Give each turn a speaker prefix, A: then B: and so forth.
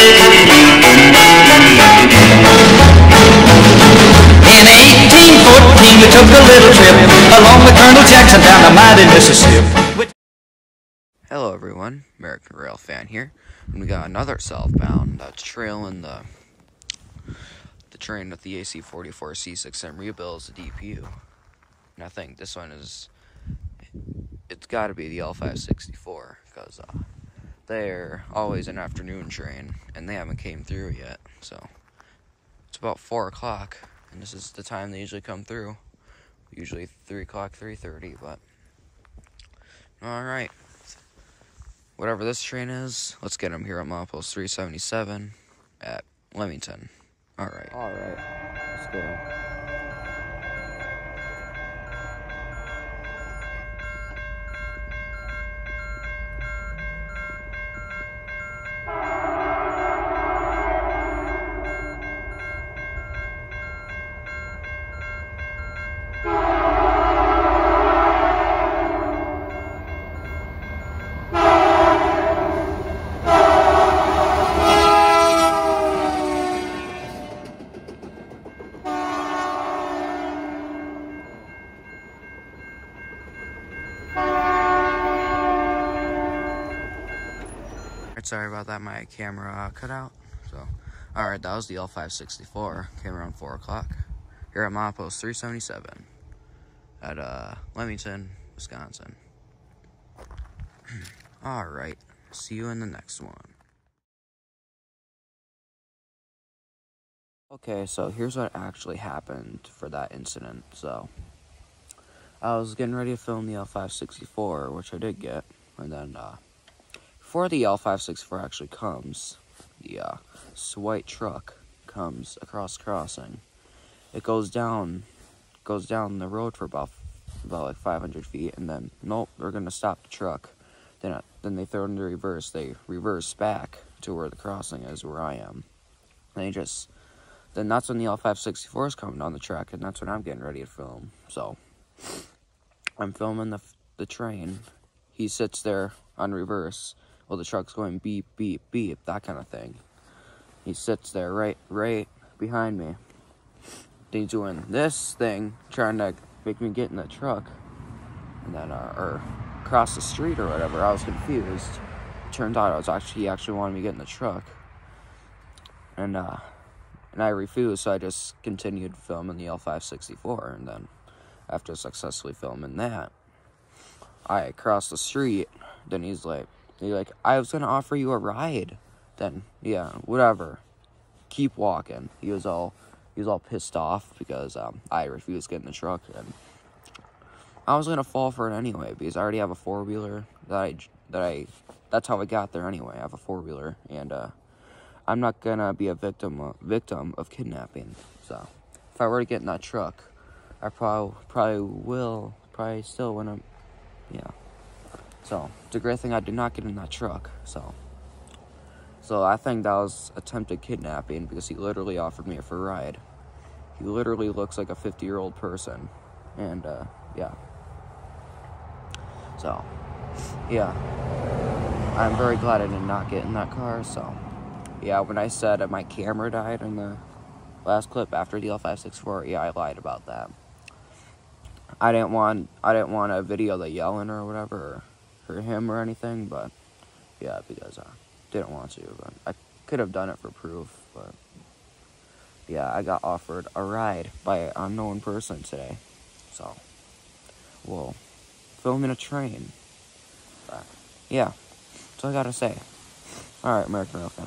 A: In 1814, we took a little trip along with Colonel Jackson down the mighty Mississippi.
B: Hello everyone, American Rail fan here, and we got another southbound that's trailing the the train with the AC-44 C6M rebuilds the DPU. And I think this one is it's got to be the L564 because uh, they're always an afternoon train and they haven't came through yet. So it's about four o'clock, and this is the time they usually come through. Usually three o'clock, three thirty, but all right whatever this train is, let's get him here at milepost 377 at Lemington. Alright. Alright. Let's get Sorry about that, my camera uh, cut out. So, alright, that was the L564. Came around 4 o'clock. Here at milepost 377 at uh, Lemington, Wisconsin. alright, see you in the next one. Okay, so here's what actually happened for that incident. So, I was getting ready to film the L564, which I did get, and then, uh, before the L564 actually comes, the uh, white truck comes across crossing. It goes down, goes down the road for about about like 500 feet, and then nope, they're gonna stop the truck. Then uh, then they throw it into reverse. They reverse back to where the crossing is, where I am. And they just then that's when the L564 is coming down the track, and that's when I'm getting ready to film. So I'm filming the the train. He sits there on reverse while the truck's going beep, beep, beep, that kind of thing. He sits there right, right behind me. He's doing this thing, trying to make me get in the truck, and then, uh, or cross the street or whatever. I was confused. Turned out I was actually, he actually wanted me to get in the truck. And, uh, and I refused, so I just continued filming the L564, and then, after successfully filming that, I crossed the street, then he's like, you're like, I was gonna offer you a ride. Then, yeah, whatever. Keep walking. He was all, he was all pissed off because um, I refused to get in the truck, and I was gonna fall for it anyway because I already have a four wheeler that I that I. That's how I got there anyway. I have a four wheeler, and uh, I'm not gonna be a victim victim of kidnapping. So, if I were to get in that truck, I probably probably will probably still wanna, yeah. So, it's a great thing I did not get in that truck, so. So, I think that was attempted kidnapping because he literally offered me a free ride. He literally looks like a 50 year old person. And, uh, yeah. So, yeah. I'm very glad I did not get in that car, so. Yeah, when I said my camera died in the last clip after the L564, yeah, I lied about that. I didn't want I didn't want a video the yelling or whatever for him or anything, but yeah, because I didn't want to, but I could have done it for proof, but yeah, I got offered a ride by an unknown person today, so, well, filming a train, but yeah, that's all I gotta say. Alright, American fan